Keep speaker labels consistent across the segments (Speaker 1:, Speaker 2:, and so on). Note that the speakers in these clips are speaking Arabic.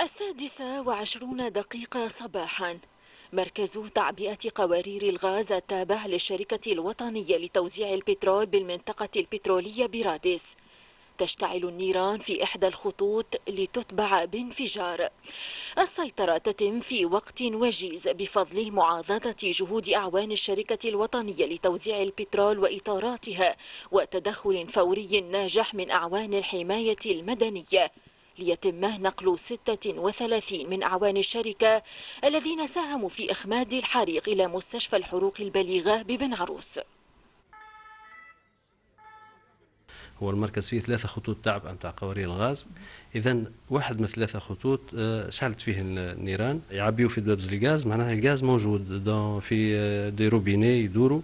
Speaker 1: السادسة وعشرون دقيقة صباحا. مركز تعبئة قوارير الغاز التابع للشركة الوطنية لتوزيع البترول بالمنطقة البترولية برادس تشتعل النيران في إحدى الخطوط لتتبع بانفجار. السيطرة تتم في وقت وجيز بفضل معاضدة جهود أعوان الشركة الوطنية لتوزيع البترول وإطاراتها وتدخل فوري ناجح من أعوان الحماية المدنية. ليتم نقل 36 من أعوان الشركة الذين ساهموا في إخماد الحريق إلى مستشفى الحروق البليغة ببن عروس.
Speaker 2: هو المركز فيه ثلاثة خطوط تعب نتاع قوارير الغاز. إذا واحد من ثلاثة خطوط آه، شعلت فيه النيران. يعبيوا في دبابز الغاز معناها الغاز موجود في آه، دي روبيني يدوروا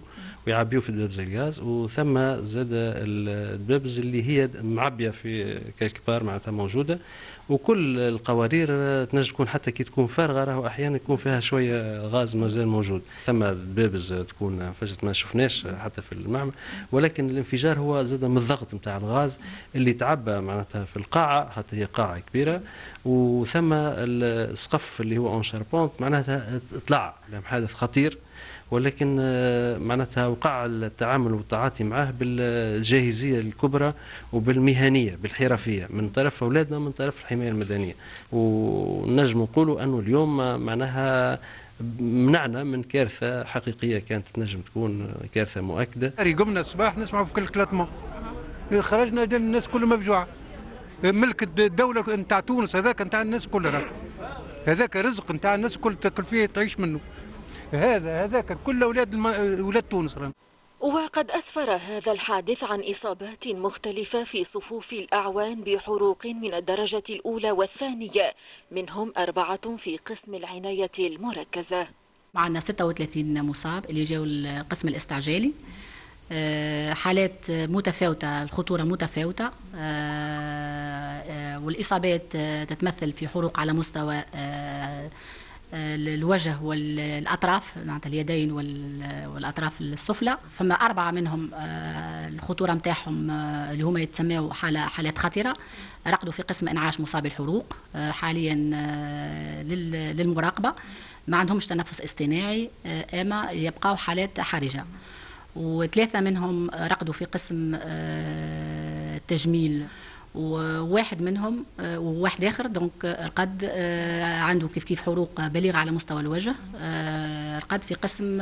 Speaker 2: ويعبيوا في دبابز الغاز وثم زاد الدبابز اللي هي معبية في كالكبار معناتها موجودة. وكل القوارير تنجم تكون حتى كي تكون فارغة راهو أحيانا يكون فيها شوية غاز مازال موجود. ثم دبابز تكون فجأة ما شفناش حتى في المعمل. ولكن الانفجار هو زاد من الضغط نتاع الغاز اللي تعبى معناتها في القاعة حتى هي قاعة كبيرة. وثم السقف اللي هو en charpente معناتها طلع حادث خطير. ولكن معناتها وقع التعامل والتعاطي معه بالجاهزية الكبرى وبالمهنية بالحرفية من طرف أولادنا ومن طرف الحماية المدنية. ونجم نقولوا أنه اليوم معناها منعنا من كارثة حقيقية كانت تنجم تكون كارثة مؤكدة.
Speaker 3: قمنا الصباح نسمعوا في كل كلاتمون خرجنا الناس كلها مفجوعة. ملك الدولة نتاع تونس هذاك نتاع الناس كلها هذاك رزق نتاع الناس الكل تاكل فيه تعيش منه. هذا هذاك كل أولاد الم... أولاد تونس
Speaker 1: وقد أسفر هذا الحادث عن إصابات مختلفة في صفوف الأعوان بحروق من الدرجة الأولى والثانية. منهم أربعة في قسم العناية المركزة.
Speaker 4: معنا 36 مصاب اللي جاوا القسم الاستعجالي. آه، حالات متفاوتة الخطورة متفاوتة. آه، آه، والإصابات تتمثل في حروق على مستوى الوجه والاطراف معناتها اليدين والأطراف السفلى. فما أربعة منهم آه، الخطورة نتاعهم آه، اللي هما يتسموا حاله حالات خطيرة. رقدوا في قسم إنعاش مصاب الحروق آه، حاليا للمراقبة. ما عندهمش تنفس اصطناعي أما يبقاو حالات حرجة. وثلاثة منهم رقدوا في قسم التجميل وواحد منهم آه، وواحد آخر دونك رقد آه، عنده كيف كيف حروق بالغه على مستوى الوجه. آه، رقد في قسم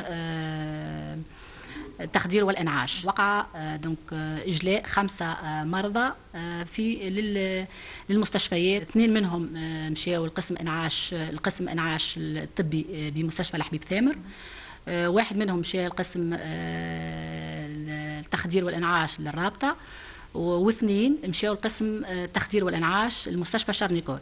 Speaker 4: التخدير والإنعاش. وقع دونك إجلاء خمسة مرضى في للمستشفيات. اثنين منهم مشاو القسم إنعاش القسم إنعاش الطبي بمستشفى الحبيب ثامر. واحد منهم مشى القسم التخدير والإنعاش للرابطة. واثنين مشاو القسم التخدير آه، والانعاش المستشفى شارنيكول.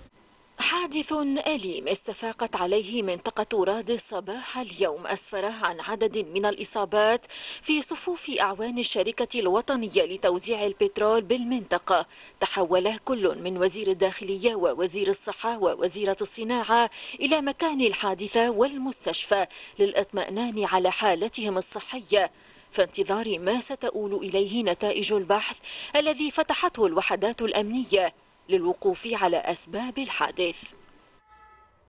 Speaker 1: حادث أليم استفاقت عليه منطقة راد صباح اليوم أسفر عن عدد من الإصابات في صفوف أعوان الشركة الوطنية لتوزيع البترول بالمنطقة. تحول كل من وزير الداخلية ووزير الصحة ووزيرة الصناعة إلى مكان الحادثة والمستشفى للإطمئنان على حالتهم الصحية. في انتظار ما ستؤول إليه نتائج البحث الذي فتحته الوحدات الأمنية للوقوف على أسباب الحادث.